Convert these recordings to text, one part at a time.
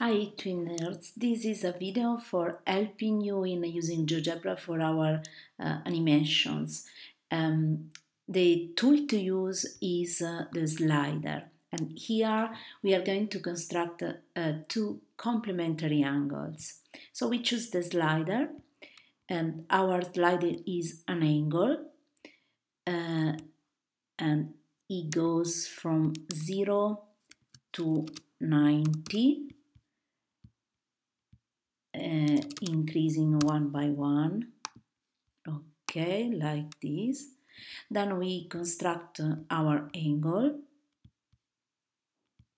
Hi eTwinners, this is a video for helping you in using GeoGebra for our uh, animations. Um, the tool to use is uh, the slider and here we are going to construct uh, two complementary angles. So we choose the slider and our slider is an angle uh, and it goes from 0 to 90 uh, increasing one by one. Okay like this. Then we construct our angle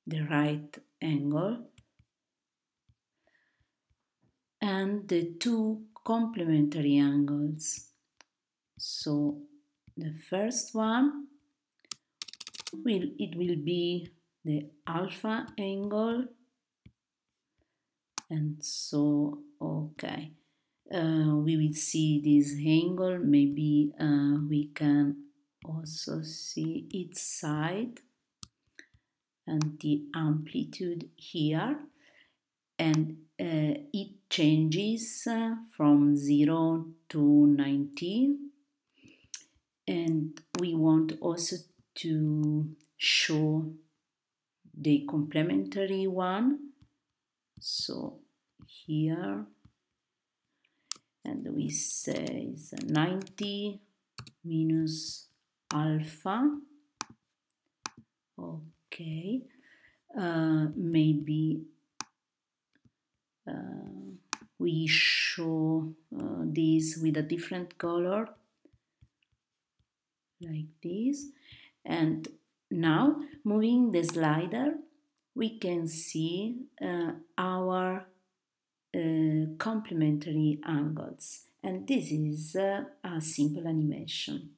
the right angle. And the two complementary angles. So the first one will it will be the alpha angle. And so okay. Uh, we will see this angle. Maybe uh, we can also see its side and the amplitude here. And uh, it changes uh, from 0 to 19 and we want also to show the complementary one. So here. And we say 90 minus alpha. Okay. Uh, maybe uh, we show uh, this with a different color. Like this. And now moving the slider we can see uh, our complementary angles and this is uh, a simple animation.